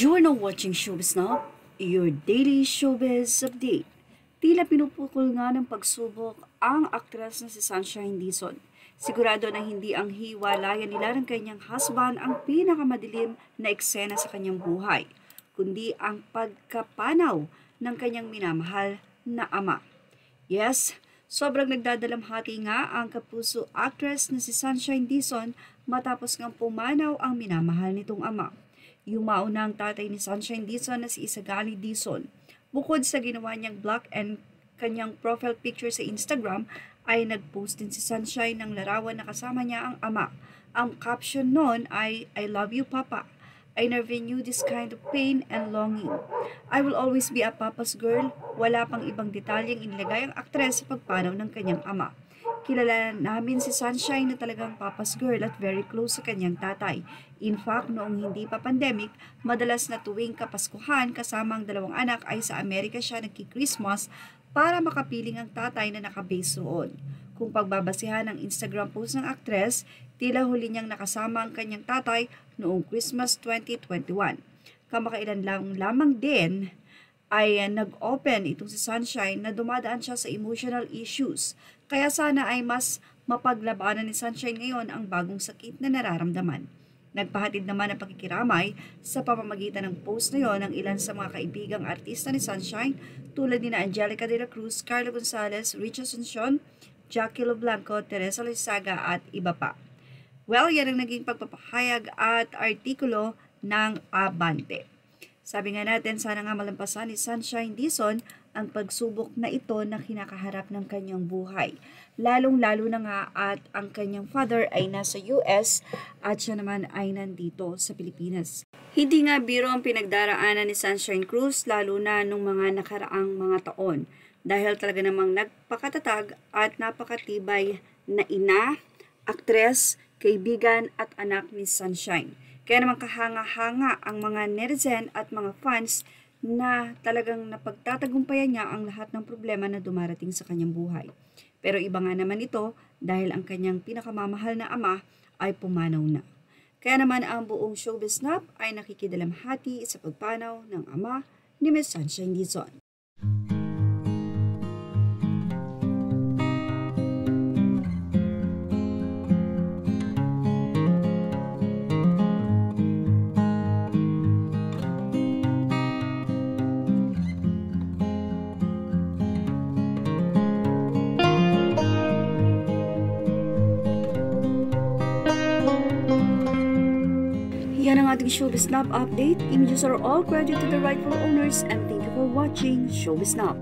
You're now watching Showbiz Now, your daily showbiz update. Tila pinupukol nga ng pagsubok ang aktres na si Sunshine Dizon. Sigurado na hindi ang hiwalayan nila ng kanyang husband ang pinakamadilim na eksena sa kanyang buhay, kundi ang pagkapanaw ng kanyang minamahal na ama. Yes, sobrang nagdadalamhati nga ang kapuso actress na si Sunshine Dizon matapos ngang pumanaw ang minamahal nitong ama. Yung maunang tatay ni Sunshine Dizon na si Isagali Dizon. Bukod sa ginawa niyang block and kanyang profile picture sa Instagram, ay nag-post din si Sunshine ng larawan na kasama niya ang ama. Ang caption noon ay, I love you Papa. I never knew this kind of pain and longing. I will always be a papa's girl. Wala pang ibang detalyeng inilagay ang aktres sa pagpanaw ng kanyang ama. Kilala namin si Sunshine na talagang papa's girl at very close sa kanyang tatay. In fact, noong hindi pa pandemic, madalas na tuwing kapaskuhan kasama ang dalawang anak ay sa Amerika siya nagki-Christmas para makapiling ang tatay na nakabase roon. Kung pagbabasihan ang Instagram post ng aktres, tila huli niyang nakasama ang kanyang tatay noong Christmas 2021. Kamakailan lang lamang din ay nag-open itong si Sunshine na dumadaan siya sa emotional issues. Kaya sana ay mas mapaglabanan ni Sunshine ngayon ang bagong sakit na nararamdaman. Nagpahatid naman ng pakikiramay sa pamamagitan ng post na yon ng ilan sa mga kaibigang artista ni Sunshine tulad ni Angelica de la Cruz, Carla Gonzalez, Richard Asuncion, Jackie Lo Blanco, Teresa Lizaga at iba pa. Well, yan ang naging pagpapahayag at artikulo ng Abante. Sabi nga natin, sana nga malampasan ni Sunshine Dizon ang pagsubok na ito na kinakaharap ng kanyang buhay. Lalong-lalo na nga at ang kanyang father ay nasa US at siya naman ay nandito sa Pilipinas. Hindi nga biro ang pinagdaraanan ni Sunshine Cruz lalo na nung mga nakaraang mga taon dahil talaga namang nagpakatatag at napakatibay na ina, aktres, kaibigan at anak ni Sunshine. Kaya naman kahanga-hanga ang mga netizen at mga fans na talagang napagtatagumpayan niya ang lahat ng problema na dumarating sa kanyang buhay. Pero iba nga naman ito dahil ang kanyang pinakamamahal na ama ay pumanaw na. Kaya naman ang buong showbiz snap ay nakikidalamhati sa pagpanaw ng ama ni Miss Sunshine Dizon. Yan ang ating Showbiz Snap update. Images are all credit to the rightful owners and thank you for watching Showbiz Snap.